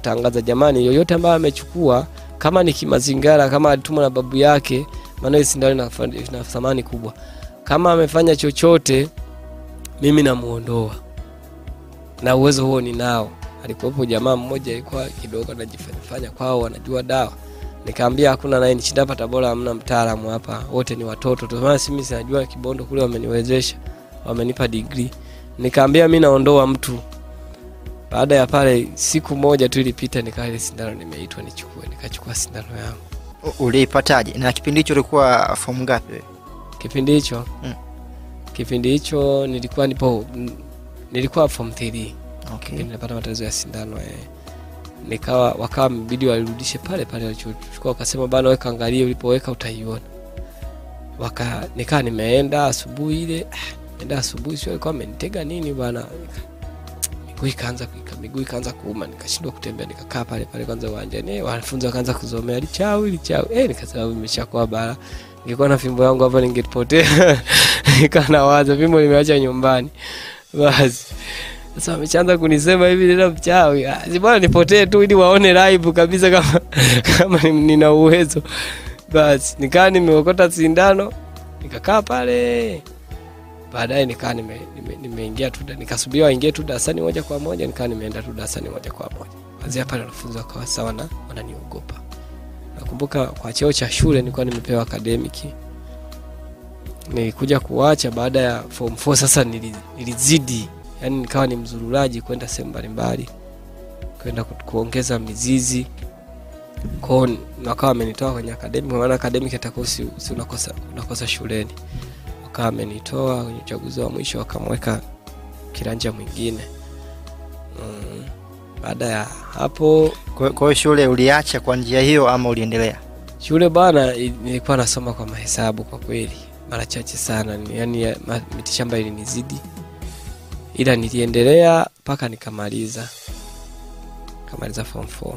nikatangaza, jamani, yoyote ambaye amechukua kama ni kimazingara, kama alitumwa na babu yake, maana hii sindano ina thamani kubwa, kama amefanya chochote, mimi namuondoa, na uwezo huo ninao. Alikuwepo jamaa mmoja alikuwa kidogo anajifanya kwao wanajua dawa, nikaambia hakuna naye nishinda hapa Tabora, hamna mtaalamu hapa, wote ni watoto tu, maana mimi sinajua Kibondo kule wameniwezesha, wamenipa degree. Nikaambia mimi naondoa mtu. Baada ya pale, siku moja tu ilipita, nikawa ile sindano nimeitwa nichukue, nikachukua sindano yangu. Uliipataje na kipindi hicho ulikuwa fomu ngapi wewe? Kipindi hicho Mm. kipindi hicho nilikuwa nipo nilikuwa form 3 okay. Napata matatizo ya sindano eh. Nikawa wakawa mbidi walirudishe pale pale walichochukua, wakasema bana, weka angalia, ulipoweka utaiona. Waka nikaa nimeenda asubuhi ile, enda asubuhi, sio alikuwa amenitega nini bana, miguu ikaanza miguu ikaanza kuuma, nikashindwa kutembea, nikakaa pale pale kwanza uwanjani. Eh, wanafunzi wakaanza kuzomea lichau lichau, eh, nikasema imeshakuwa bara. Ningekuwa na fimbo yangu hapa ningepotea. Nikaa nawaza fimbo nimeacha nyumbani, basi sasa wameshaanza kunisema hivi nenda mchawi. Ah, si bwana nipotee tu ili waone live kabisa kama kama nina uwezo. Basi nikaa nimeokota sindano nikakaa pale. Baadaye nikaa nime, nime, nimeingia tu nikasubiri waingie tu darasani moja kwa moja, nikaa nimeenda tu darasani moja kwa moja. Kwanzia pale wanafunzi wakawa sawa na wananiogopa. Nakumbuka kwa cheo cha shule nilikuwa nimepewa akademiki Nilikuja kuwacha baada ya form 4 sasa nili, nilizidi yani nikawa ni mzururaji kwenda sehemu mbalimbali kwenda ku- kuongeza mizizi kwao wakawa wamenitoa kwenye akademi kwa maana akademi atakuwa si, si unakosa, unakosa shuleni wakawa amenitoa kwenye uchaguzi wa mwisho wakamweka kiranja mwingine mm. baada ya hapo Kwa kwa hiyo shule uliacha kwa njia hiyo ama uliendelea? shule bana nilikuwa nasoma kwa mahesabu kwa kweli mara chache sana Ni- yani ya- mitishamba ilinizidi ila niliendelea mpaka nikamaliza kamaliza form 4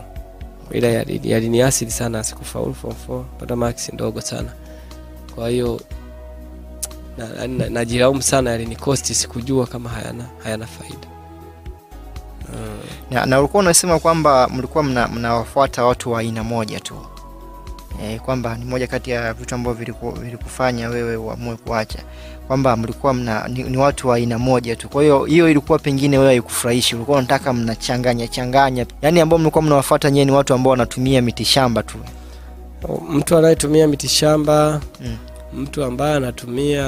ila yali- yaliniasili sana sikufaulu form 4 pata maksi ndogo sana kwa hiyo na- na- najilaumu sana yalinikosti sikujua kama hayana, hayana faida mm. Na, na ulikuwa unasema kwamba mlikuwa mna- mnawafuata watu wa aina moja tu e, kwamba ni moja kati ya vitu ambavyo viliku, vilikufanya wewe uamue kuacha kwamba mlikuwa mna ni, ni watu wa aina moja tu. Kwa hiyo hiyo ilikuwa pengine wewe haikufurahishi, ulikuwa unataka mnachanganya changanya, yaani ambao mlikuwa mnawafuata nyewe ni watu ambao wanatumia mitishamba tu. mtu anayetumia mitishamba Mm. Mtu ambaye anatumia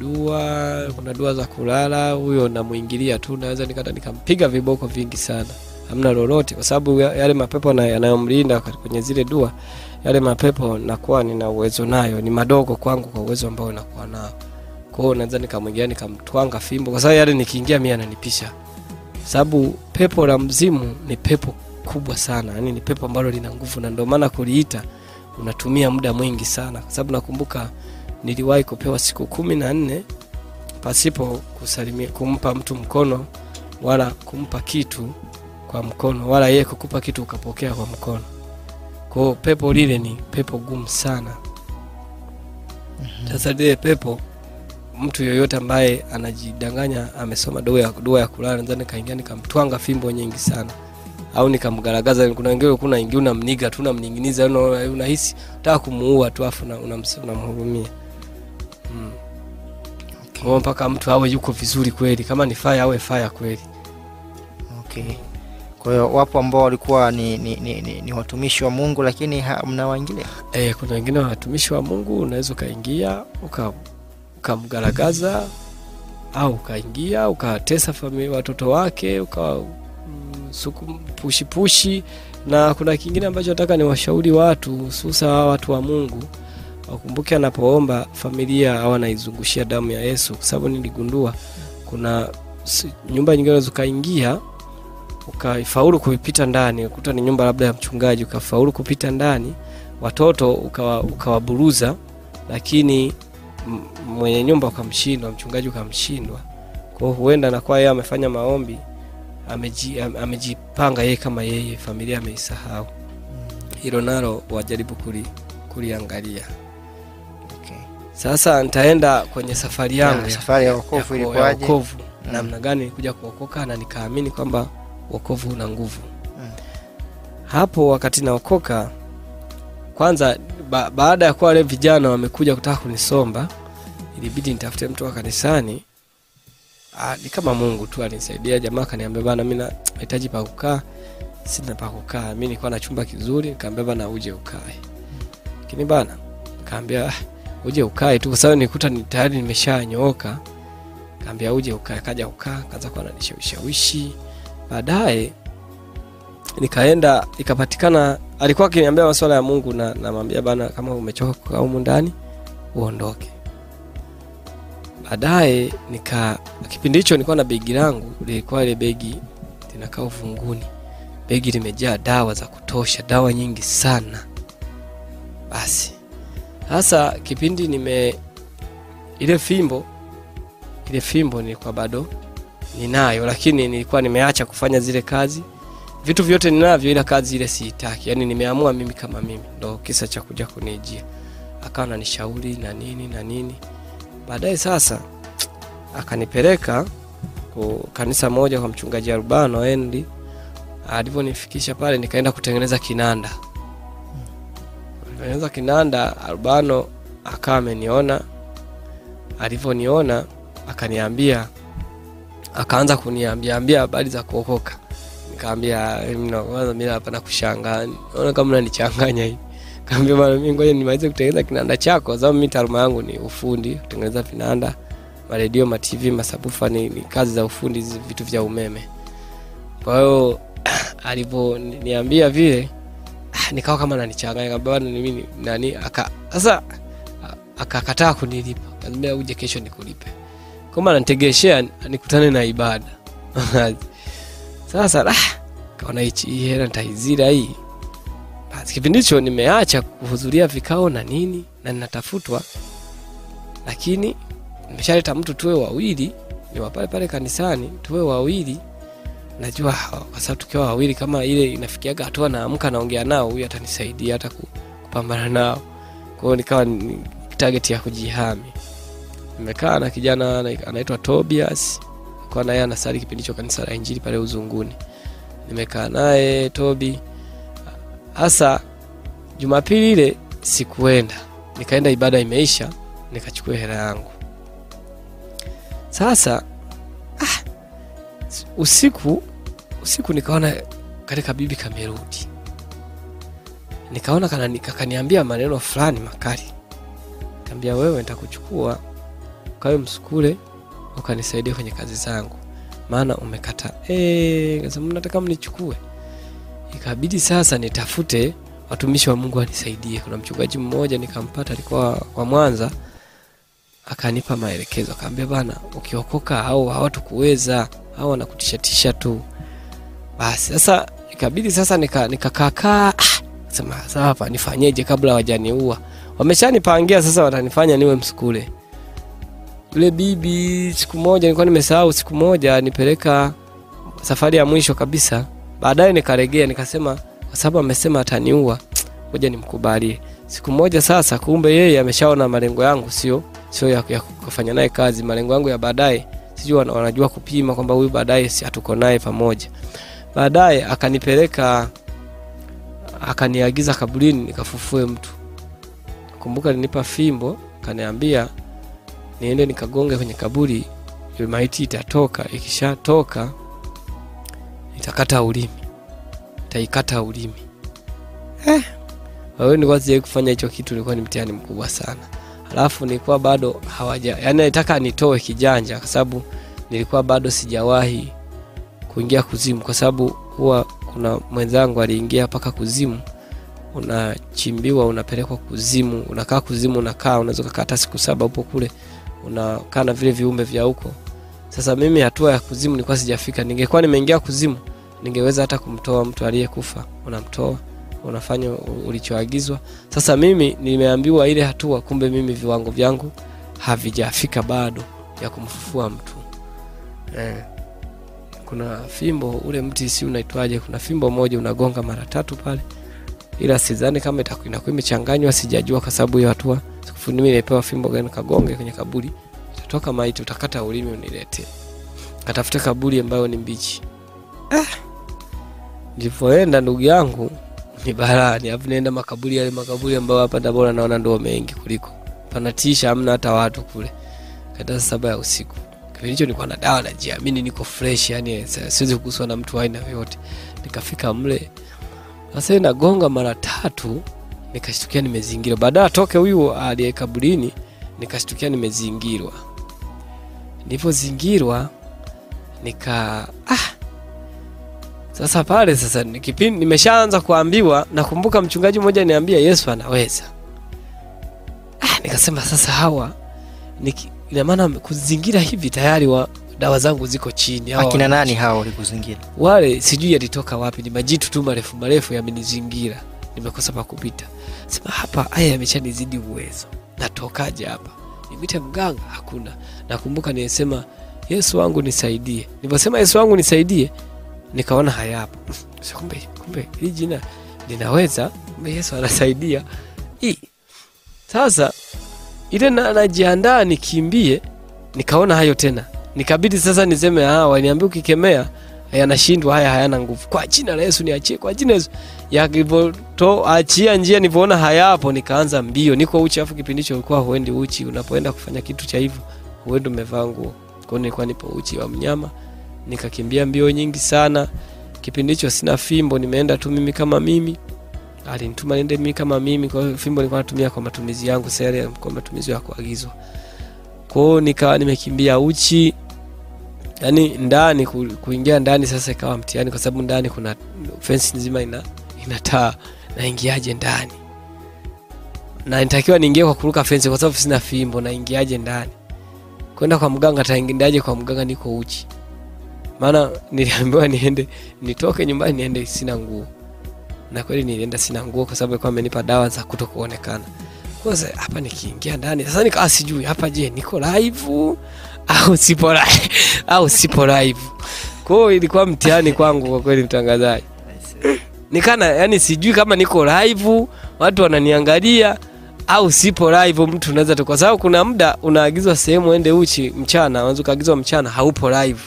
dua kuna dua za kulala huyo namwingilia tu naweza nikata nikampiga viboko vingi sana. Hamna lolote kwa sababu yale mapepo na- yanayomlinda kwenye zile dua yale mapepo nakuwa nina uwezo nayo ni madogo kwangu kwa uwezo ambao nakuwa nao. Kwao naweza nikamwingia nikamtwanga fimbo kwa sababu yale nikiingia mi ananipisha sababu pepo la mzimu ni pepo kubwa sana yani ni pepo ambalo lina nguvu na ndio maana kuliita unatumia muda mwingi sana. Kwa sababu nakumbuka niliwahi kupewa siku kumi na nne pasipo kusalimia kumpa mtu mkono wala kumpa kitu kwa mkono wala yeye kukupa kitu ukapokea kwa mkono. Kwao pepo lile ni pepo gumu sana. Sasa lile pepo mtu yoyote ambaye anajidanganya amesoma dua ya, dua ya kulala nadhani kaingia nikamtwanga fimbo nyingi sana au nikamgaragaza kuna wengine kuna ingia unamniga tu unamninginiza unahisi unataka kumuua tu afu unamhurumia mm. okay. mpaka mtu awe yuko vizuri kweli kama ni faya awe faya kweli Okay. Kwa hiyo wapo ambao walikuwa ni, ni, ni, ni, ni watumishi wa Mungu lakini mna mnawaingilia. e, kuna wengine watumishi wa mungu unaweza ukaingia ukamgaragaza uka- au ukaingia ukatesa familia watoto wake uka pushipushi na kuna kingine ambacho nataka ni washauri watu hususa hawa watu wa mungu wakumbuke anapoomba familia au anaizungushia damu ya yesu kwa sababu niligundua kuna nyumba nyingine unaweza ukaingia ukafaulu kupita ndani ukuta ni nyumba labda ya mchungaji ukafaulu kupita ndani watoto ukawaburuza, ukawa- lakini mwenye nyumba ukamshindwa mchungaji ukamshindwa. Kwao huenda nakuwa yeye amefanya maombi ameji, amejipanga yeye kama yeye familia ameisahau hilo nalo wajaribu kuli, kuliangalia Okay. sasa nitaenda kwenye safari yangu Ya, safari ya wokovu ilikuwaje? Mm. namna gani nilikuja kuokoka na nikaamini kwamba wokovu una nguvu Mm. hapo wakati naokoka kwanza ba, baada ya kuwa wale vijana wamekuja kutaka kunisomba ilibidi nitafute mtu wa kanisani Ah, ni kama mungu tu alinisaidia. Jamaa kaniambia bana mi nahitaji pa kukaa. Sina pa kukaa. Mi nilikuwa na chumba kizuri. Nikaambia bana uje ukae. Lakini bana kaambia "Ah, uje ukae tu. Kwa nikuta ni tayari nimeshanyooka. Kaambia uje ukae. Kaja ukaa kaanza kuwa nanishawishawishi baadaye nikaenda ikapatikana alikuwa akiniambia masuala ya mungu na namwambia bana kama umechoka kukaa humu ndani uondoke baadaye nika kipindi hicho nilikuwa na begi langu lilikuwa ile begi linakaa ufunguni. Begi limejaa dawa za kutosha dawa nyingi sana. Basi. Sasa kipindi nime ile fimbo ile fimbo nilikuwa bado ninayo lakini nilikuwa nimeacha kufanya zile kazi. Vitu vyote ninavyo ila kazi ile siitaki. Yani nimeamua mimi kama mimi. Ndo kisa cha kuja kunijia. Akawa nanishauri na nini na nini baadaye sasa akanipeleka kanisa moja kwa mchungaji Arubano Endi. Alivyonifikisha pale nikaenda kutengeneza kinanda. tengeneza kinanda, Arubano akawa ameniona. Alivyoniona akaniambia, akaanza kuniambia ambia habari za kuokoka. Nikaambia mimi na kwanza mimi hapa nakushangaa. Naona kama unanichanganya hivi. Kaambia bwana mimi ngoja nimalize kutengeneza kinanda chako, kwa sababu mimi taaluma yangu ni ufundi, kutengeneza vinanda maredio matv masabufa ni, ni kazi za ufundi vitu vya umeme. Kwa hiyo alivyoniambia vile nikawa kama nanichanganya kaambia bwana ni mimi nani? Aka sasa akakataa kunilipa. Kaniambia uje kesho nikulipe. Kama ananitegeshea nikutane na ibada. Sasa ah, kaona hichi hii hela nitaizira hii basi kipindi hicho nimeacha kuhudhuria vikao na nini na ninatafutwa. Lakini nimeshaleta mtu tuwe wawili niwa pale pale kanisani tuwe wawili. Najua kwa sababu tukiwa wawili kama ile inafikiaga hatua naamka naongea nao huyu atanisaidia hata kupambana nao. Kwa hiyo nikawa ni target ya kujihami. Nimekaa na kijana anaitwa tobias kwa naye anasali kipindi hicho kanisa la injili pale uzunguni. Nimekaa naye tobi hasa jumapili ile sikuenda. Nikaenda ibada imeisha nikachukua hela yangu. Sasa ah, usiku usiku nikaona katika bibi kamerudi. Nikaona kana- kakaniambia maneno fulani makali. Kaambia wewe nitakuchukua ukawe msukule ukanisaidia kwenye kazi zangu. Maana umekata. Eh, kasema mnataka mnichukue ikabidi sasa nitafute watumishi wa mungu anisaidie kuna mchungaji mmoja nikampata alikuwa wa mwanza akanipa maelekezo akaambia bana ukiokoka au hawatukuweza au wanakutishatisha tu. Basi sasa ikabidi sasa nikakaakaa nika ah, sema sasa hapa nifanyeje kabla hawajaniua? Wameshanipangia sasa watanifanya niwe msukule. Yule bibi siku moja nilikuwa nimesahau siku moja nipeleka safari ya mwisho kabisa baadaye nikaregea nikasema kwa sababu amesema ataniua ngoja nimkubalie. Siku moja sasa kumbe yeye ameshaona malengo yangu sio sio ya, ya kufanya naye kazi. Malengo yangu ya baadaye sijui wanajua kupima kwamba huyu baadaye si hatuko naye pamoja. Baadaye akanipeleka akaniagiza kaburini nikafufue mtu. Kumbuka alinipa fimbo kaniambia niende nikagonge kwenye kaburi maiti itatoka ikishatoka itakata ulimi. Nitaikata ulimi. Eh. Wewe nilikuwa sijai kufanya hicho kitu ilikuwa ni mtihani mkubwa sana. Alafu nilikuwa bado hawaja yani nataka nitoe kijanja kwa sababu nilikuwa bado sijawahi kuingia kuzimu. Kwa sababu huwa kuna mwenzangu aliingia mpaka kuzimu unachimbiwa unapelekwa kuzimu unakaa kuzimu unakaa unaweza kukaa hata siku saba upo kule unakaa na vile viumbe vya huko sasa mimi hatua ya kuzimu nilikuwa sijafika. Ningekuwa nimeingia kuzimu ningeweza hata kumtoa mtu aliyekufa. Unamtoa unafanya ulichoagizwa. Sasa mimi nimeambiwa ile hatua kumbe mimi viwango vyangu havijafika bado ya kumfufua mtu. Eh. kuna fimbo ule mti si unaitwaje? Kuna fimbo moja unagonga mara tatu pale. Ila sidhani kama itakuwa imechanganywa sijajua kwa sababu hiyo hatua. Siku mimi nimepewa fimbo gani kagonge kwenye kaburi itatoka maiti utakata ulimi uniletee. Katafute kaburi ambayo ni mbichi. Nilivyoenda ndugu yangu ni barani. Alafu naenda makaburi yale makaburi ambayo hapa tabora naona ndo mengi kuliko. Panatisha hamna hata watu kule. Kata saba ya usiku. Kipindi hicho nilikuwa na dawa najiamini niko fresh yani siwezi kuguswa na mtu aina yoyote. Nikafika mle. Sasa nagonga mara tatu nikashtukia nimezingirwa. Baadaye atoke huyu aliye kaburini nikashtukia nimezingirwa nilivyozingirwa nika ah, sasa pale sasa kipindi nimeshaanza kuambiwa nakumbuka mchungaji mmoja niambia yesu anaweza. Ah, nikasema sasa hawa niki- ina maana kuzingira hivi tayari wa dawa zangu ziko chini hawa akina nani hao walikuzingira? Wale sijui yalitoka wapi ni majitu tu marefu marefu yamenizingira nimekosa pa kupita. Sema hapa haya yameshanizidi uwezo. Natokaje hapa nimite mganga hakuna. Nakumbuka nilisema yesu wangu nisaidie. Niliposema yesu wangu nisaidie nikaona hayapo So, kumbe kumbe hii jina linaweza kumbe yesu anasaidia. Hii sasa ile na- najiandaa nikimbie nikaona hayo tena. Nikabidi sasa niseme ah waniambia ukikemea yanashindwa haya hayana nguvu. Kwa jina la yesu niachie kwa jina yesu yakivyoachia njia nilivyoona hayapo nikaanza mbio. Niko uchi afu kipindi hicho ulikuwa huendi uchi. Unapoenda kufanya kitu cha hivyo huendi umevaa nguo. Kwao nilikuwa nipo uchi wa mnyama. Nikakimbia mbio nyingi sana. Kipindi hicho sina fimbo nimeenda tu mimi kama mimi. Alinituma niende mimi kama mimi. Kwa hiyo fimbo nilikuwa natumia kwa matumizi yangu sasa kwa matumizi ya kuagizwa. Kwao nikawa nimekimbia uchi. Yani ndani kuingia ndani sasa ikawa mtihani kwa sababu ndani kuna fensi nzima ina, ina taa naingiaje ndani. Na nitakiwa niingie kwa kuruka fensi kwa sababu sina fimbo naingiaje ndani. Kwenda kwa mganga taingiaje kwa mganga niko uchi. Maana niliambiwa niende nitoke nyumbani niende sina nguo. Na kweli nilienda sina nguo kwa sababu alikuwa amenipa dawa za kuto kuonekana kwa hapa nikiingia ndani sasa nikawa sijui hapa je niko live? Au sipo live au sipo live? Kwa hiyo ilikuwa mtihani kwangu kwa kweli mtangazaji nikana yani sijui kama niko live watu wananiangalia au sipo live mtu unaweza tu kwa sababu kuna muda unaagizwa sehemu ende uchi mchana unaweza ukaagizwa mchana haupo live.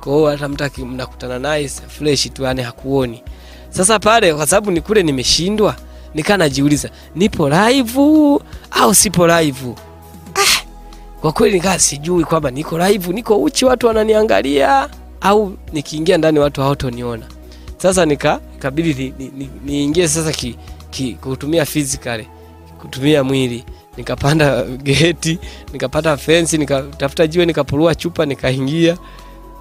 Kwa hiyo hata mtu mnakutana naye fresh tu yani hakuoni. Sasa pale kwa sababu ni kule nimeshindwa nikaa najiuliza nipo live au sipo live? Ah, kwa kweli nikaa sijui kwamba niko live niko uchi watu wananiangalia au nikiingia ndani watu hawatoniona sasa nika kabidi niingie ni, ni, sasa ki, ki, kutumia physically kutumia mwili. Nikapanda geti nikapata fensi nikatafuta jiwe nikapurua chupa nikaingia.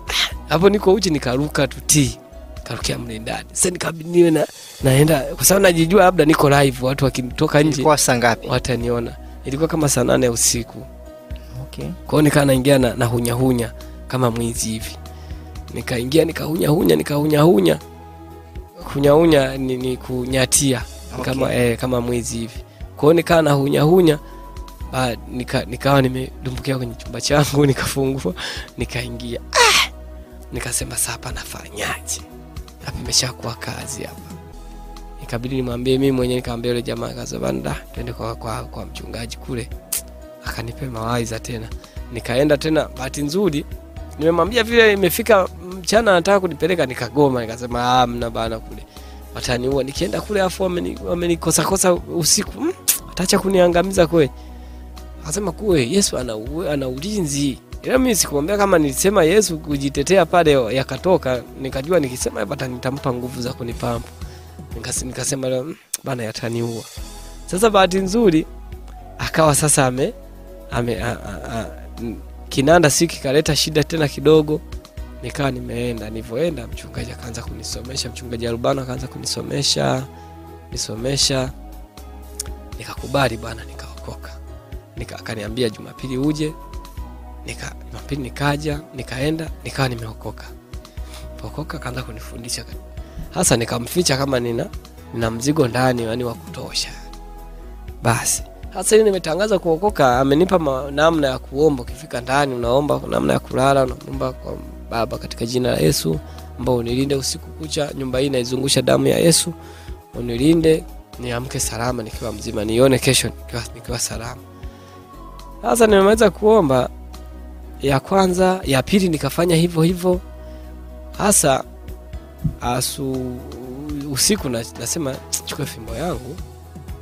Ah, hapo niko uchi nikaruka tuti karukia mle ndani. Sasa nikabidi niwe na, naenda kwa sababu najijua labda niko live watu wakinitoka nje ilikuwa saa ngapi? wataniona. Ilikuwa kama saa nane ya usiku. Okay. kwao nikaa naingia na, na hunyahunya kama mwizi hivi. Nikaingia nikahunyahunya nikahunyahunya hunyahunya ni, ni kunyatia Okay. kama, eh, kama mwizi hivi. Kwao nikaa na hunyahunya ba, nika, nikawa nimedumbukia kwenye chumba changu nikafungua nikaingia. Ah! nikasema sapa hapa nafanyaje? Hapa imeshakuwa kazi hapa. Ikabidi nimwambie mimi mwenyewe nikamwambia yule jamaa akasema twende kwa, kwa, kwa mchungaji kule. Akanipe mawaidha tena. Nikaenda tena bahati nzuri nimemwambia vile imefika mchana anataka kunipeleka nikagoma nikasema "Ah, mna bana kule. Wataniua nikienda kule afu wameni- wamenikosakosa usiku mm, wataacha kuniangamiza kweli. Akasema kuwe yesu ana, ana ulinzi. Ila mimi sikumwambia kama nilisema yesu kujitetea pale yakatoka nikajua nikisema hapa nitampa nguvu za kunipamba. Nikas- nikasema "Mm, bana yataniua sasa bahati nzuri akawa sasa ame, ame a, a, a, kinanda si kikaleta shida tena kidogo nikawa nimeenda nilivyoenda mchungaji akaanza kunisomesha mchungaji arubano akaanza kunisomesha nisomesha nikakubali bwana nikaokoka. Nika, akaniambia jumapili uje. Nika jumapili nikaja nikaenda nikawa nimeokoka. Pokoka akaanza kunifundisha. Hasa nikamficha kama nina nina mzigo ndani yani wa kutosha. Basi hasa hii nimetangaza kuokoka amenipa namna ya kuomba. Ukifika ndani unaomba namna ya kulala unaomba kwa baba katika jina la yesu ambao unilinde usiku kucha nyumba hii naizungusha damu ya yesu unilinde niamke salama nikiwa mzima nione kesho nikiwa, nikiwa salama. Sasa nimemaliza kuomba ya kwanza ya pili nikafanya hivyo hivyo. Hasa asu usiku na, nasema chukue fimbo yangu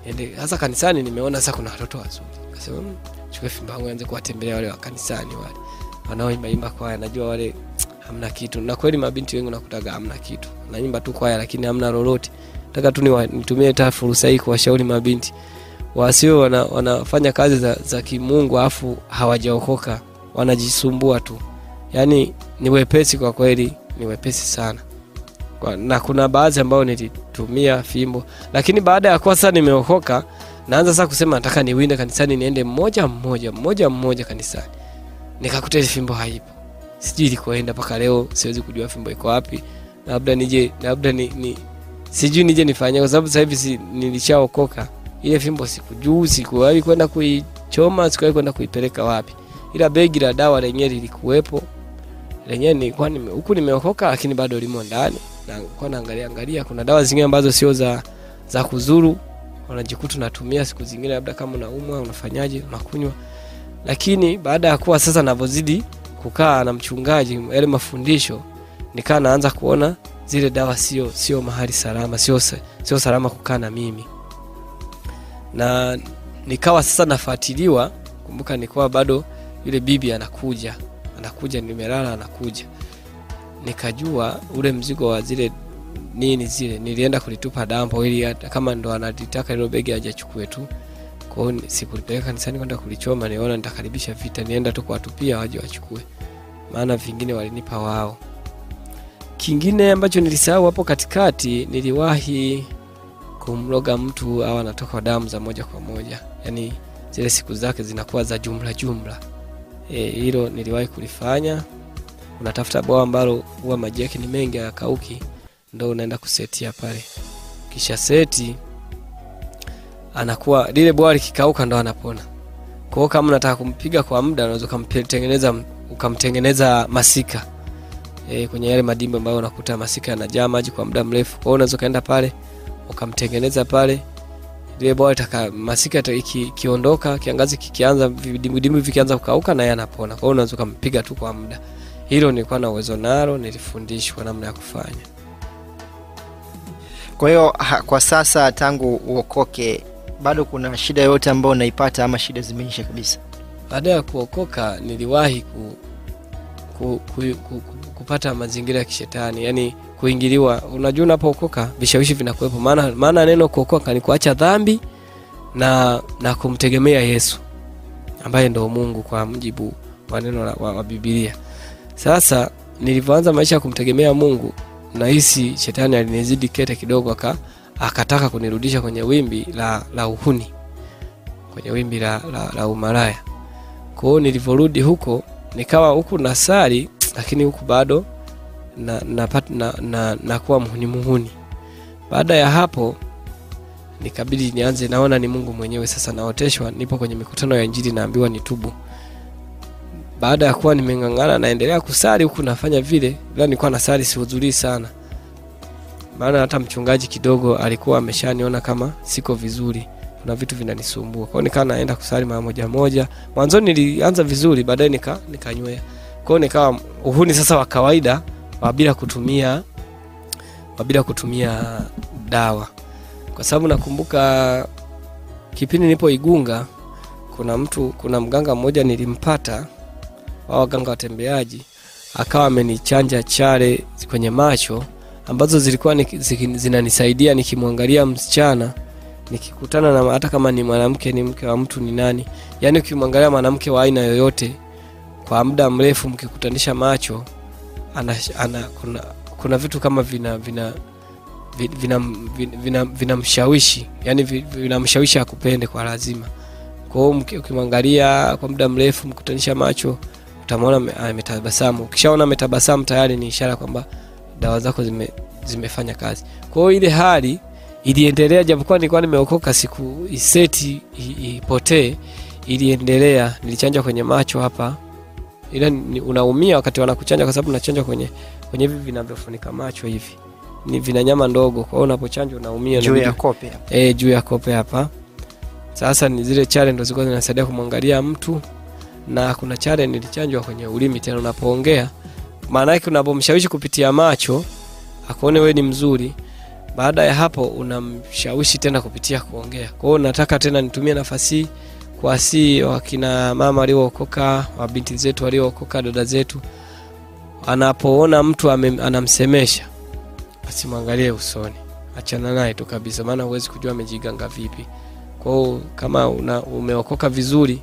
ende hasa kanisani nimeona sasa kuna watoto wazuri. Kasema "Mm, chukue fimbo yangu anze kuwatembelea wale wa kanisani wale wanaoimbaimba kwaya najua wale hamna kitu. Na kweli mabinti wengi nakutaga hamna kitu. Naimba tu kwaya lakini hamna lolote. Nataka tu nitumie ta fursa hii kuwashauri mabinti. Wasio wana, wanafanya kazi za, za kimungu afu hawajaokoka. Wanajisumbua tu. Yaani ni wepesi kwa kweli ni wepesi sana. Kwa, na kuna baadhi ambao nilitumia fimbo. Lakini baada ya kuwa sasa nimeokoka naanza sasa kusema nataka niwinde kanisani niende mmoja mmoja mmoja mmoja kanisani nikakuta ile fimbo haipo. Sijui ilikoenda mpaka leo siwezi kujua fimbo iko wapi. Labda nije labda ni, ni sijui nije nifanye kwa sababu sasa hivi si, nilishaokoka. Ile fimbo sikujuu sikuwahi kwenda kuichoma sikuwahi kwenda kuipeleka wapi. Ila begi la dawa lenyewe lilikuwepo. Lenyewe nilikuwa nime, huku nimeokoka lakini bado limo ndani. Na kwa naangalia angalia kuna dawa zingine ambazo sio za za kuzuru. Unajikuta unatumia siku zingine labda kama unaumwa unafanyaje unakunywa lakini baada ya kuwa sasa navyozidi kukaa na mchungaji yale mafundisho nikaa naanza kuona zile dawa sio sio mahali salama sio sio salama kukaa na mimi. Na nikawa sasa nafuatiliwa kumbuka nilikuwa bado yule bibi anakuja anakuja nimelala anakuja. Nikajua ule mzigo wa zile nini zile nilienda kulitupa dampo ili kama ndo analitaka ilo begi ajachukue tu kwao hiyo sikulipeleka kanisani kwenda kulichoma niona nitakaribisha vita nienda tu kuwatupia waje wachukue. Maana vingine walinipa wao. Kingine ambacho nilisahau hapo katikati niliwahi kumloga mtu au anatoka damu za moja kwa moja. Yaani zile siku zake zinakuwa za jumla jumla. Hilo hilo niliwahi kulifanya. Unatafuta bwawa ambalo huwa maji yake ni mengi yakauki, ndo unaenda kusetia pale. Kisha seti anakuwa lile bwawa likikauka ndo anapona. Kwa hiyo kama unataka kumpiga kwa muda unaweza ukamtengeneza ukamtengeneza masika. E, kwenye yale madimbo ambayo unakuta masika yanajaa maji kwa muda mrefu. Kwa hiyo unaweza ukaenda pale ukamtengeneza pale. Lile bwawa litaka masika ikiondoka, iki- kiangazi kikianza vidimbwidimbwi vikianza kukauka naye anapona. Kwa hiyo unaweza ukampiga tu kwa muda. Hilo nilikuwa na uwezo nalo nilifundishwa namna ya kufanya. Kwa hiyo kwa sasa tangu uokoke bado kuna shida yoyote ambayo unaipata ama shida zimeisha kabisa? Baada ya kuokoka niliwahi ku, ku, ku, ku, ku, kupata mazingira ya kishetani yani kuingiliwa. Unajua unapookoka vishawishi vinakuwepo. Maana maana neno kuokoka ni kuacha dhambi na na kumtegemea yesu ambaye ndo mungu kwa mjibu wa neno wa, wa sasa nilivyoanza maisha ya kumtegemea mungu nahisi shetani alinizidi kete kidogo aka, akataka kunirudisha kwenye wimbi la, la uhuni kwenye wimbi la, la, la umalaya. kwa hiyo nilivyorudi huko nikawa huku nasali lakini huku bado na, napata na, na, nakuwa muhuni muhuni. Baada ya hapo nikabidi nianze naona ni mungu mwenyewe. Sasa naoteshwa nipo kwenye mikutano ya injili naambiwa nitubu. Baada ya kuwa nimeng'ang'ana naendelea kusali huku nafanya vile. Ila nilikuwa nasali sihudhurii sana maana hata mchungaji kidogo alikuwa ameshaniona kama siko vizuri. Kuna vitu vinanisumbua. Kwao nikawa naenda kusali mara moja moja. Mwanzoni nilianza vizuri baadaye nika nikanywea. Kwao nikawa uhuni sasa wa kawaida wa bila kutumia bila kutumia dawa. Kwa sababu nakumbuka kipindi nipo igunga kuna mtu kuna mganga mmoja nilimpata wa waganga watembeaji akawa amenichanja chale kwenye macho ambazo zilikuwa zinanisaidia nikimwangalia msichana nikikutana na hata kama ni mwanamke ni mke wa mtu ni nani. Yaani ukimwangalia mwanamke wa aina yoyote kwa muda mrefu mkikutanisha macho ana, ana, kuna, kuna vitu kama vina vina vinamshawishi vina vina, vina, yani vi- vinamshawishi akupende kwa lazima. Kwa hiyo ukimwangalia kwa muda mrefu mkutanisha macho utamwona ametabasamu. Ukishaona ametabasamu tayari ni ishara kwamba dawa zako zime, zimefanya kazi. Kwa hiyo ile hali iliendelea japokuwa nilikuwa nimeokoka siku iseti ipotee iliendelea. Nilichanja kwenye macho hapa ila unaumia wakati wanakuchanja kwa sababu unachanja kwenye kwenye hivi vinavyofunika macho hivi. Ni vina nyama ndogo kwa hiyo unapochanja unaumia juu ya kope hapa, e, juu ya kope hapa. Sasa ni zile chale ndo zilikuwa zinasaidia kumwangalia mtu na kuna chale nilichanjwa kwenye ulimi tena unapoongea maana yake unapomshawishi kupitia macho akuone wewe ni mzuri. Baada ya hapo unamshawishi tena kupitia kuongea. Kwa hiyo nataka tena nitumie nafasi hii kuwasii wakina mama waliookoka wabinti zetu waliookoka dada zetu. Anapoona mtu ame, anamsemesha asimwangalie usoni. Achana naye tu kabisa maana huwezi kujua amejiganga vipi. Kwao kama una, umeokoka vizuri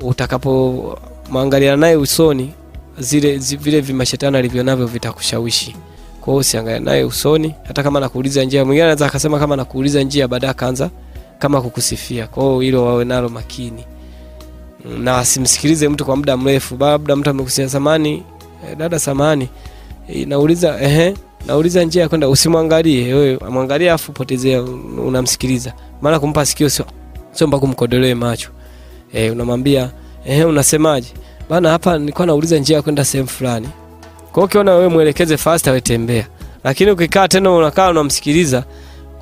utakapomwangalia naye usoni zile zi, vile vimashetani alivyonavyo vitakushawishi. Hiyo usiangalie naye usoni hata kama nakuuliza njia mwingine anaweza akasema kama nakuuliza njia baadaye akaanza kama kukusifia. Kwa hiyo hilo wawe nalo makini. Na asimsikilize mtu kwa muda mrefu. Labda mtu amekusia samani eh, dada samani. Eh, nauliza ehe nauliza njia ya kwenda. Usimwangalie wewe amwangalie afu potezea unamsikiliza. Maana kumpa sikio sio sio mpaka kumkodolee macho. Eh, unamwambia ehe unasemaje bana hapa nilikuwa nauliza njia ya kwenda sehemu fulani. Kwa hiyo ukiona wewe mwelekeze fast awe tembea. Lakini ukikaa tena unakaa unamsikiliza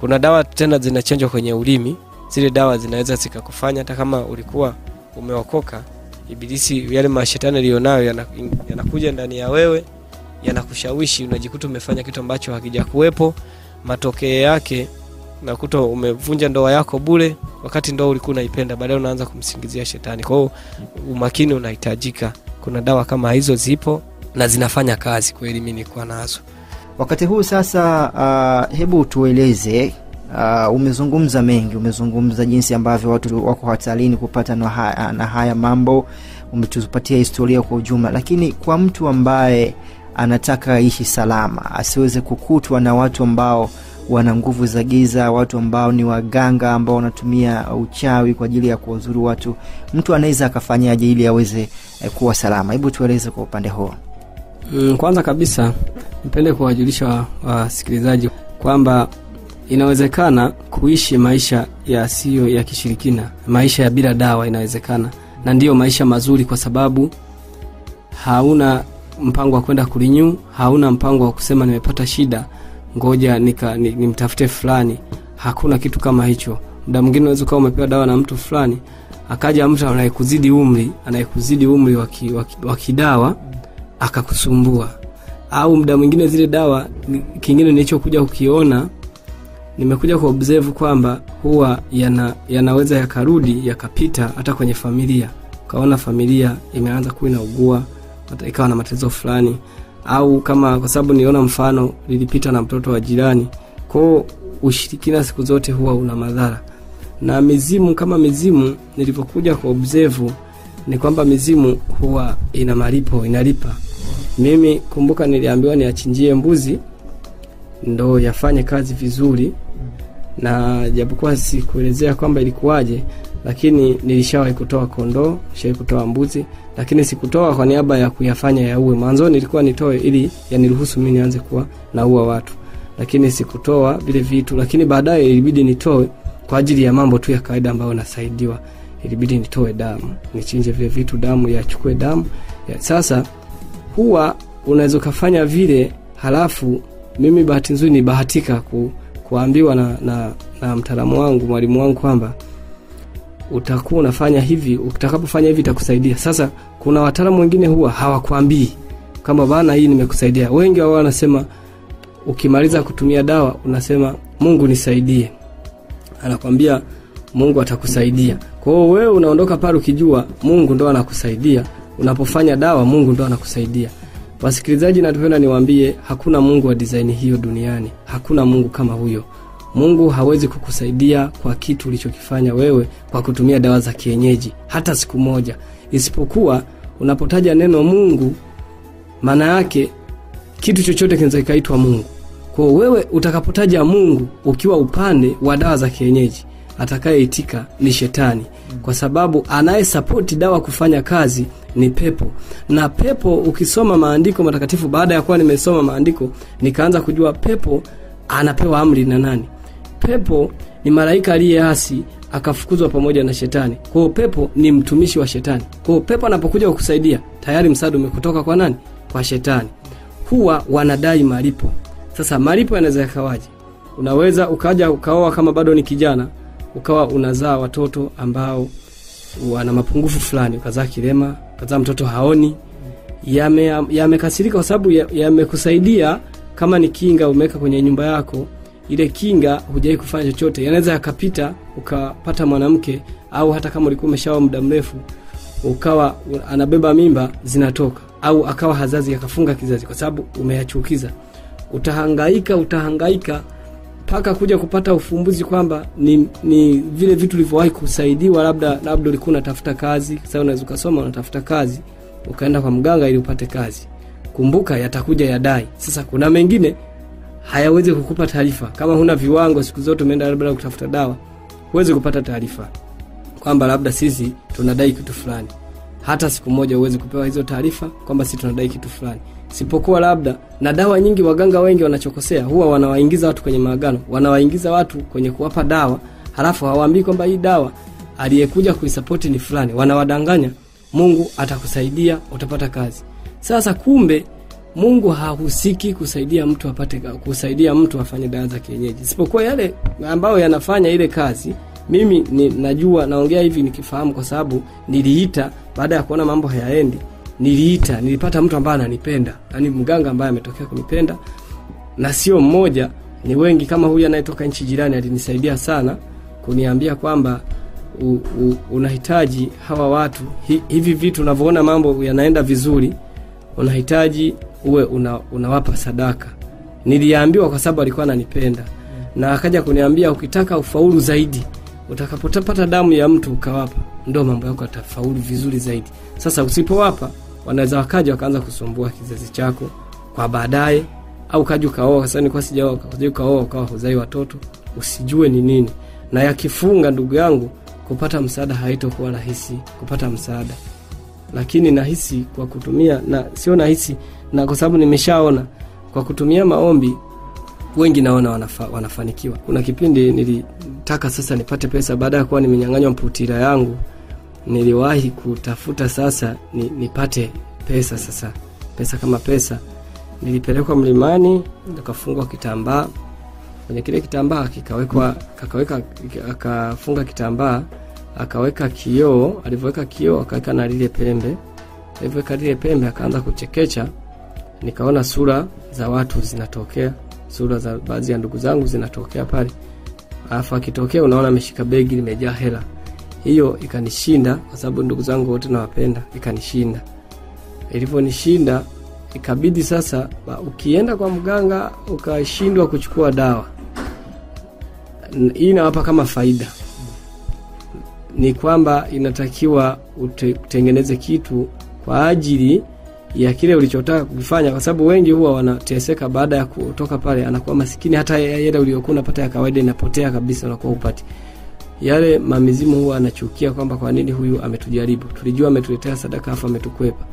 kuna dawa tena zinachanjwa kwenye ulimi. Zile dawa zinaweza zikakufanya hata kama ulikuwa umeokoka ibilisi yale mashetani aliyonayo yana- yanakuja ndani ya wewe yanakushawishi unajikuta umefanya kitu ambacho hakijakuwepo. matokeo yake nakuta umevunja ndoa yako bure wakati ndoa ulikuwa unaipenda baadaye unaanza kumsingizia shetani. Kwa hiyo umakini unahitajika. Kuna dawa kama hizo zipo na zinafanya kazi kweli mi nilikuwa nazo. Wakati huu sasa uh, hebu tueleze uh, umezungumza mengi umezungumza jinsi ambavyo watu wako hatarini kupata na haya, na haya mambo umetupatia historia kwa ujumla lakini kwa mtu ambaye anataka aishi salama asiweze kukutwa na watu ambao wana nguvu za giza watu ambao ni waganga ambao wanatumia uchawi kwa ajili ya kuwazuru watu. Mtu anaweza akafanyaje ili aweze eh, kuwa salama? Hebu tueleze kwa upande huo. Mm, kwanza kabisa nipende kuwajulisha wa- wasikilizaji kwamba inawezekana kuishi maisha yasiyo ya kishirikina maisha ya bila dawa inawezekana na ndiyo maisha mazuri kwa sababu hauna mpango wa kwenda kulinyuu hauna mpango wa kusema nimepata shida ngoja nika ni- nimtafute fulani. Hakuna kitu kama hicho. Mda mwingine unaweza ukawa umepewa dawa na mtu fulani akaja mtu anayekuzidi umri anayekuzidi umri wa ki- wa ki- wa kidawa akakusumbua. Au muda mwingine zile dawa kingine nilichokuja kukiona nimekuja ku observe kwamba huwa yana, yanaweza yakarudi yakapita hata kwenye familia. Ukaona familia imeanza kuwa inaugua ikawa na matatizo fulani au kama kwa sababu niliona mfano lilipita na mtoto wa jirani. Kwao ushirikina siku zote huwa una madhara. Na mizimu kama mizimu nilivyokuja kwa observe ni kwamba mizimu huwa ina malipo inalipa. Mimi kumbuka niliambiwa niachinjie mbuzi ndo yafanye kazi vizuri. Na japokuwa sikuelezea kwamba ilikuwaje lakini nilishawahi kutoa kondoo nishawahi kutoa mbuzi lakini sikutoa kwa niaba ya kuyafanya yaue. Mwanzoni nilikuwa nitoe ili yaniruhusu mi nianze kuwa naua watu. Lakini sikutoa vile vitu lakini baadaye ilibidi nitoe kwa ajili ya mambo tu ya kawaida ambayo nasaidiwa ilibidi nitoe damu nichinje vile vitu damu yachukue damu. Ya, sasa huwa unaweza ukafanya vile halafu mimi bahati nzuri ni bahatika ku, kuambiwa na, na, na mtaalamu wangu mwalimu wangu kwamba utakuwa unafanya hivi utakapofanya hivi itakusaidia. Sasa kuna wataalamu wengine huwa hawakwambii kama bana hii nimekusaidia. Wengi wao wanasema ukimaliza kutumia dawa unasema mungu nisaidie. Anakwambia mungu atakusaidia. Kwa hiyo wewe unaondoka pale ukijua mungu ndo anakusaidia. Unapofanya dawa mungu ndo anakusaidia. Wasikilizaji natupenda niwaambie hakuna mungu wa dizaini hiyo duniani. Hakuna mungu kama huyo mungu hawezi kukusaidia kwa kitu ulichokifanya wewe kwa kutumia dawa za kienyeji hata siku moja. Isipokuwa unapotaja neno mungu maana yake kitu chochote kinaweza kikaitwa mungu. Kwa wewe utakapotaja mungu ukiwa upande wa dawa za kienyeji atakayeitika ni shetani. Kwa sababu anayesapoti dawa kufanya kazi ni pepo. Na pepo ukisoma maandiko matakatifu baada ya kuwa nimesoma maandiko nikaanza kujua pepo anapewa amri na nani pepo ni malaika aliyeasi akafukuzwa pamoja na shetani. Kwao pepo ni mtumishi wa shetani. Kwao pepo anapokuja kukusaidia tayari msaada umekutoka kwa nani? Kwa shetani. Huwa wanadai malipo. Sasa malipo yanaweza yakawaje? Unaweza ukaja ukaoa kama bado ni kijana ukawa unazaa watoto ambao wana mapungufu fulani. Ukazaa kilema ukazaa mtoto haoni. Yamekasirika yame kwa sababu yamekusaidia ya kama ni kinga umeweka kwenye nyumba yako ile kinga hujawai kufanya chochote. Yanaweza yakapita ukapata mwanamke au hata kama ulikuwa umeshaoa muda mrefu ukawa anabeba mimba zinatoka. Au akawa hazazi akafunga kizazi kwa sababu umeyachukiza. Utahangaika utahangaika mpaka kuja kupata ufumbuzi kwamba ni, ni vile vitu ulivyowahi kusaidiwa labda labda ulikuwa unatafuta kazi sasa unaweza ukasoma unatafuta kazi ukaenda kwa mganga ili upate kazi. Kumbuka yatakuja yadai. Sasa kuna mengine hayawezi kukupa taarifa. Kama huna viwango siku zote umeenda labda kutafuta dawa huwezi kupata taarifa kwamba labda sisi tunadai kitu fulani. Hata siku moja huwezi kupewa hizo taarifa kwamba sisi tunadai kitu fulani. Sipokuwa labda na dawa nyingi waganga wengi wanachokosea huwa wanawaingiza watu kwenye maagano. Wanawaingiza watu kwenye kuwapa dawa halafu hawaambii kwamba hii dawa aliyekuja kuisapoti ni fulani. Wanawadanganya mungu atakusaidia utapata kazi. Sasa kumbe mungu hahusiki kusaidia mtu apate kusaidia mtu afanye dawa za kienyeji. Isipokuwa yale ambayo yanafanya ile kazi mimi ni, najua naongea hivi nikifahamu kwa sababu niliita baada ya kuona mambo hayaendi niliita nilipata mtu ambaye ananipenda yani mganga ambaye ametokea kunipenda na sio mmoja ni wengi kama huyu anayetoka nchi jirani alinisaidia sana kuniambia kwamba u, u, unahitaji hawa watu hi, hivi vitu unavyoona mambo yanaenda vizuri unahitaji uwe una, unawapa sadaka. Niliambiwa kwa sababu alikuwa ananipenda. Na akaja kuniambia ukitaka ufaulu zaidi utakapopata damu ya mtu ukawapa ndo mambo yako atafaulu vizuri zaidi. Sasa usipowapa wanaweza wakaja wakaanza kusumbua kizazi chako kwa baadaye au kaja ukaoa sasa nilikuwa sijaoa kaja ukaoa ukawa huzai watoto usijue ni nini. Na yakifunga ndugu yangu kupata msaada haitokuwa rahisi kupata msaada. Lakini nahisi kwa kutumia na sio nahisi na kwa sababu nimeshaona kwa kutumia maombi wengi naona wanafa, wanafanikiwa. Kuna kipindi nilitaka sasa nipate pesa baada ya kuwa nimenyanganywa mputira yangu niliwahi kutafuta sasa ni, nipate pesa sasa. Pesa kama pesa. Nilipelekwa mlimani nikafungwa kitambaa. Kwenye kile kitambaa kikawekwa kakaweka akafunga kitambaa akaweka kioo alivyoweka kioo akaweka na lile pembe. Alivyoweka lile pembe akaanza kuchekecha nikaona sura za watu zinatokea sura za baadhi ya ndugu zangu zinatokea pale. Alafu akitokea unaona ameshika begi limejaa hela. Hiyo ikanishinda kwa sababu ndugu zangu wote nawapenda ikanishinda. Ilivyonishinda ikabidi sasa ukienda kwa mganga ukashindwa kuchukua dawa. Hii nawapa kama faida. Ni kwamba inatakiwa utengeneze kitu kwa ajili ya kile ulichotaka kukifanya kwa sababu wengi huwa wanateseka baada ya kutoka pale anakuwa masikini hata yale uliokuwa unapata ya kawaida inapotea kabisa unakuwa upati yale mamizimu huwa anachukia kwamba kwa nini huyu ametujaribu. Tulijua ametuletea sadaka afu ametukwepa.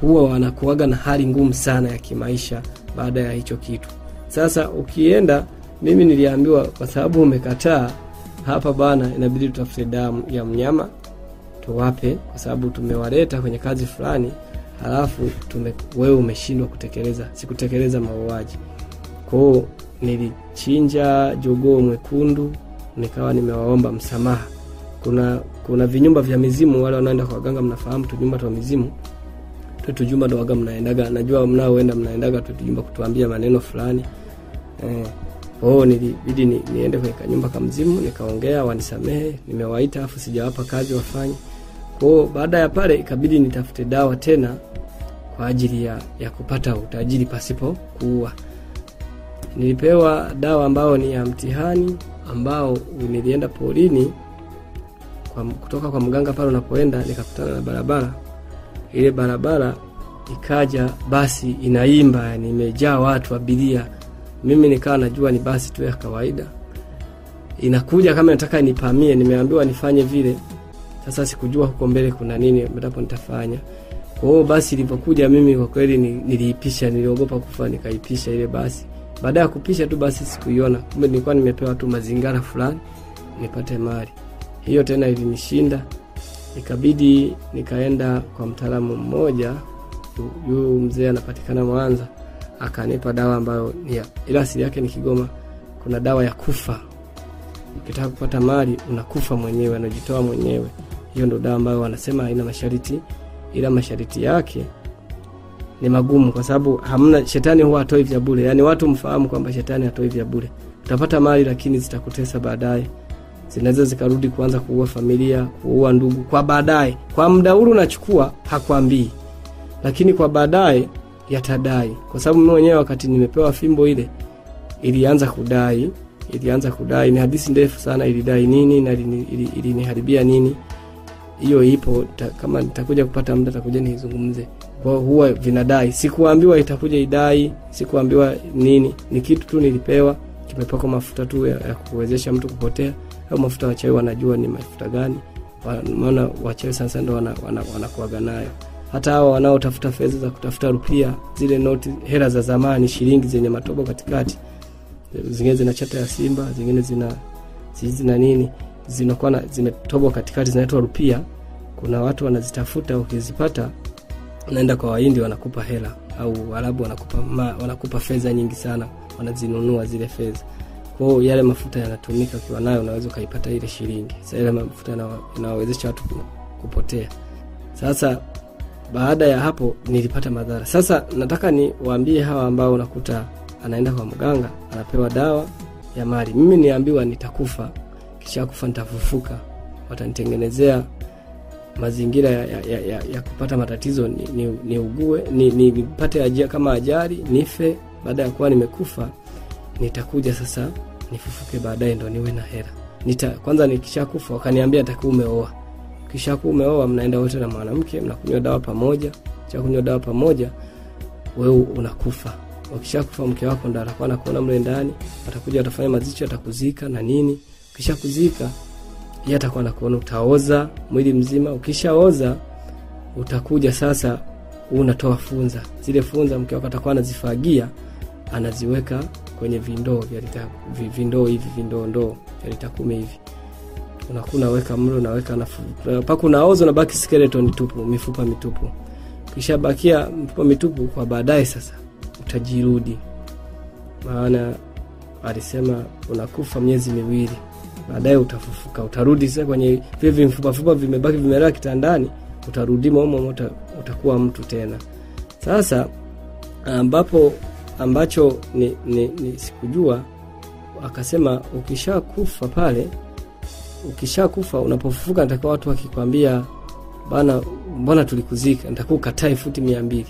Huwa wanakuaga na hali ngumu sana ya kimaisha baada ya hicho kitu. Sasa ukienda mimi niliambiwa kwa sababu umekataa hapa bana inabidi tutafute damu ya mnyama tuwape kwa sababu tumewaleta kwenye kazi fulani halafu wewe umeshindwa kutekeleza sikutekeleza mauaji. Kwao nilichinja jogoo mwekundu nikawa nimewaomba msamaha. Kuna kuna vinyumba vya mizimu wale wanaenda kwa waganga mnafahamu tujumba twa mizimu. Tutujumba ndo waga mnaendaga najua mnaoenda mnaendaga tutujumba kutuambia maneno fulani. Eh, kwao nilibidi ni, niende kwenye kanyumba ka mzimu nikaongea wanisamehe nimewaita afu sijawapa kazi wafanye. Kwao baada ya pale ikabidi nitafute dawa tena kwa ajili ya, ya kupata utajiri pasipo kuua. Nilipewa dawa ambayo ni ya mtihani ambao nilienda porini kwa, kutoka kwa mganga pale unapoenda nikakutana na barabara. Ile barabara ikaja basi inaimba nimejaa imejaa watu abiria. Mimi nikawa najua ni basi tu ya kawaida. Inakuja kama nataka nipamie nimeambiwa nifanye vile. Sasa sikujua huko mbele kuna nini endapo nitafanya kwa hiyo basi ilipokuja mimi kwa kweli niliipisha niliogopa kufa nikaipisha ile basi. Baada ya kupisha tu basi sikuiona. Kumbe nilikuwa nimepewa tu mazingara fulani nipate mali. Hiyo tena ilinishinda. Ikabidi nikaenda kwa mtaalamu mmoja huyu mzee anapatikana mwanza akanipa dawa ambayo ila asili yake ni kigoma. Kuna dawa ya kufa. Ukitaka kupata mali unakufa mwenyewe anajitoa mwenyewe. Hiyo ndo dawa ambayo wanasema haina mashariti ila masharti yake ni magumu kwa sababu hamna shetani huwa hatoi vya bure. Yaani watu mfahamu kwamba shetani hatoi vya bure. Utapata mali lakini zitakutesa baadaye. Zinaweza zikarudi kuanza kuua familia kuua ndugu. Kwa baadaye kwa muda huru unachukua hakwambii. Lakini kwa baadaye yatadai. Kwa sababu mimi mwenyewe wakati nimepewa fimbo ile ilianza kudai ilianza kudai. Ni hadithi ndefu sana ilidai nini na ilini- ili- iliniharibia nini hiyo ipo ta, kama nitakuja kupata muda takuja nizungumze. Kwa huwa vinadai. Sikuambiwa itakuja idai sikuambiwa nini. Ni kitu tu nilipewa. Kimepakwa mafuta tu ya, ya kuwezesha mtu kupotea. Au mafuta wachawi wanajua ni mafuta gani. Maana wachawi sasa ndo wanakuaga wana, nayo. Hata hawa wanaotafuta fedha za kutafuta rupia zile noti hela za zamani shilingi zenye matobo katikati zingine zina chata ya simba zingine zina zi- zina nini zinakuwa na- zimetobwa katikati zinaitwa rupia. Kuna watu wanazitafuta ukizipata unaenda kwa wahindi wanakupa hela. Au arabu wanakupa, wanakupa fedha nyingi sana wanazinunua zile fedha. Kwao yale mafuta yanatumika ukiwa nayo unaweza ukaipata ile shilingi. Sa yale mafuta yanawa- yanawawezesha watu kupotea. Sasa baada ya hapo nilipata madhara. Sasa nataka ni waambie hawa ambao unakuta anaenda kwa mganga anapewa dawa ya mali. Mimi niambiwa nitakufa kisha kufa nitafufuka watanitengenezea mazingira ya, ya, ya, ya, kupata matatizo ni, ni, ni ugue ni, ni, ajia, kama ajali nife baada ya kuwa nimekufa nitakuja sasa nifufuke baadaye ndo niwe na hera Nita, kwanza nikishakufa wakaniambia takiwa umeoa. Kishakuwa umeoa mnaenda wote na mwanamke mnakunywa dawa pamoja. Kishakunywa dawa pamoja wewe unakufa. Wakishakufa mke wako ndo atakuwa nakuona mle ndani atakuja atafanya mazishi atakuzika na nini ukishakuzika yeye atakuwa nakuona utaoza mwili mzima. Ukishaoza utakuja sasa unatoa funza. Zile funza mke wako atakuwa anazifagia anaziweka kwenye vindoo vya lita vi- vindoo hivi vindoo ndoo vya lita kumi hivi. Unakuwa unaweka mlo unaweka na fu- mpaka unaoza unabaki skeleton tupu mifupa mitupu. Ukishabakia mifupa mitupu kwa baadaye sasa utajirudi. Maana alisema unakufa miezi miwili baadaye utafufuka utarudi sasa kwenye vile vifupafupa vimebaki vimelala kitandani utarudi momo uta, utakuwa mtu tena. Sasa ambapo ambacho ni, ni, ni sikujua akasema ukishakufa pale ukishakufa unapofufuka natakiwa watu wakikwambia bana mbona tulikuzika? Natakiwa ukatae futi mia mbili.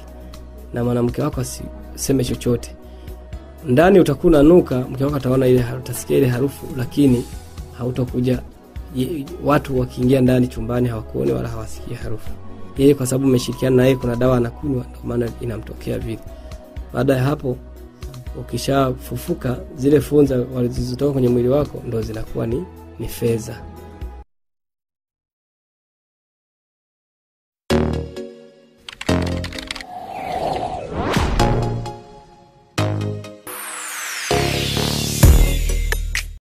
Na mwanamke wako asiseme chochote. Ndani utakuwa unanuka mke wako ataona ile utasikia ile harufu lakini hautakuja ye- watu wakiingia ndani chumbani hawakuoni wala hawasikii harufu. Yeye kwa sababu umeshirikiana naye, kuna dawa anakunywa ndio maana inamtokea vile baada ya hapo ukishafufuka zile funza walizotoka kwenye mwili wako ndo zinakuwa ni, ni fedha